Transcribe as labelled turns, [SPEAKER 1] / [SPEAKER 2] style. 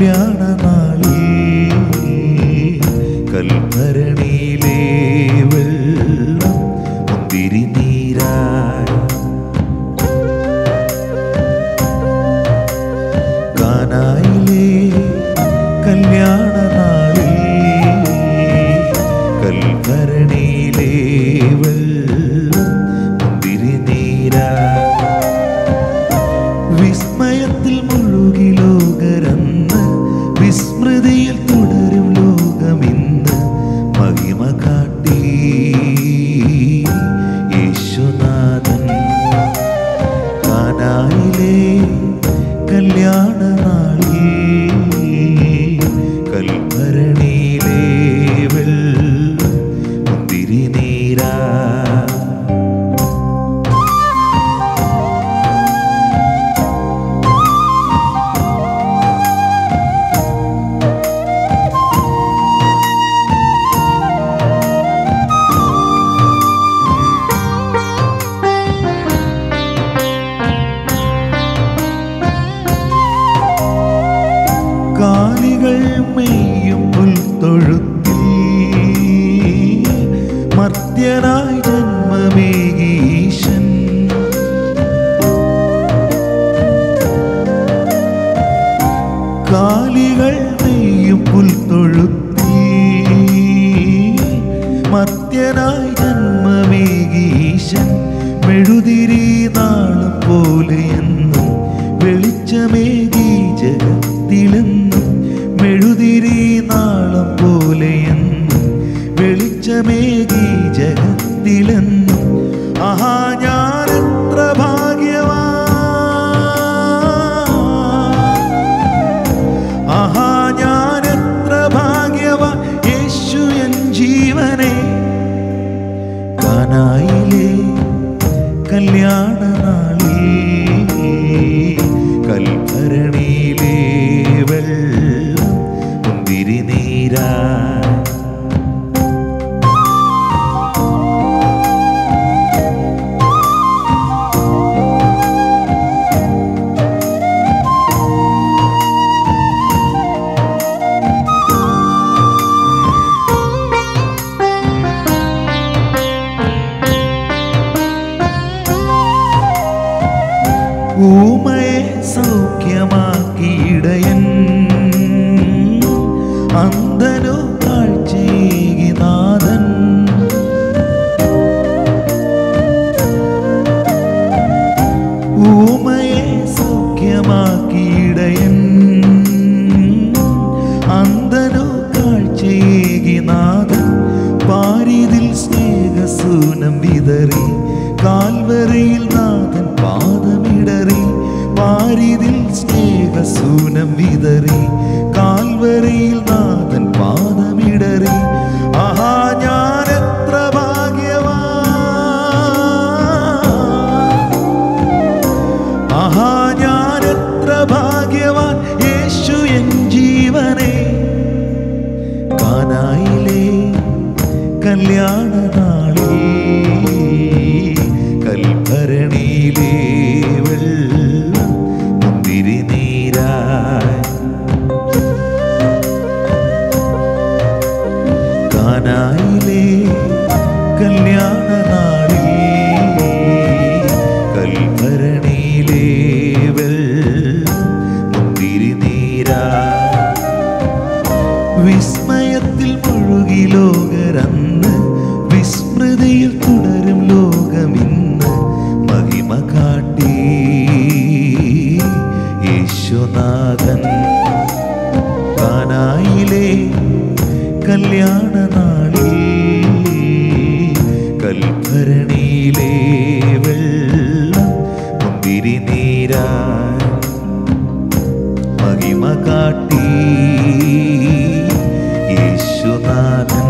[SPEAKER 1] 울며 കാട്ടി മെയ്യും പുൽത്തൊഴുത്തി മർത്യനായി ജന്മമേകീശൻ. കാലികൾ മെയ്യും പുൽത്തൊഴുത്തി മർത്യനായി ജന്മമേകീശൻ. മെഴുതിരി നാളും പോലെ എന്നും വെളിച്ചമേകി ഊമയെ സൗഖ്യമാക്കിയിടയൻ. അന്ധനു കാഴ്ചയേകി നാഥൻ ഊമയെ സൗഖ്യമാക്കിയിടയൻ. അന്ധനു കാഴ്ചയേകി നാഥൻ പാരിതിൽ സ്നേഹസൂനം വിതറി സ്നേഹസൂനം വിതറി കാൽവരയിൽ നാഥൻ പാദമിടറി. ആഹാ ഞാൻ എത്ര ഭാഗ്യവാ. ആഹാ ഞാൻ എത്ര ഭാഗ്യവാൻ യേശു എൻ ജീവനെ കാനായിലെ കല്യാണ നാളിൽ കൽഭരണിയിലെ വെള്ളം കല്യാണ മുന്തിരിനീരാ വിസ്മയത്തിൽ വിസ്മൃതിയിൽ കാട്ടി. കാനായിലെ കല്യാണ നാളിൽ വെള്ളം മുന്തിരിനീരാ മഹിമ കാട്ടി. യേശുനാഥൻ